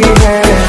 yeah.